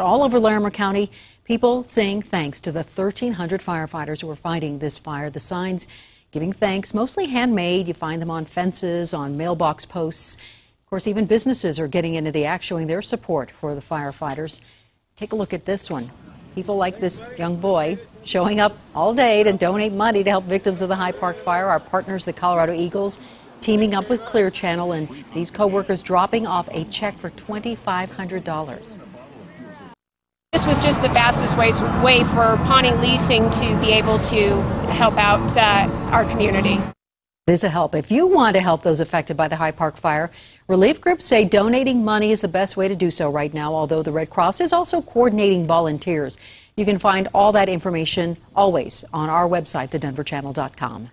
All over Larimer County, people saying thanks to the 1,300 firefighters who are fighting this fire. The signs giving thanks, mostly handmade. You find them on fences, on mailbox posts. Of course, even businesses are getting into the act, showing their support for the firefighters. Take a look at this one. People like this young boy showing up all day to donate money to help victims of the High Park fire. Our partners, the Colorado Eagles, teaming up with Clear Channel, and these co-workers dropping off a check for $2,500. This was just the fastest way, way for Pawnee Leasing to be able to help out uh, our community. It is a help. If you want to help those affected by the High Park fire, relief groups say donating money is the best way to do so right now, although the Red Cross is also coordinating volunteers. You can find all that information always on our website, thedenverchannel.com.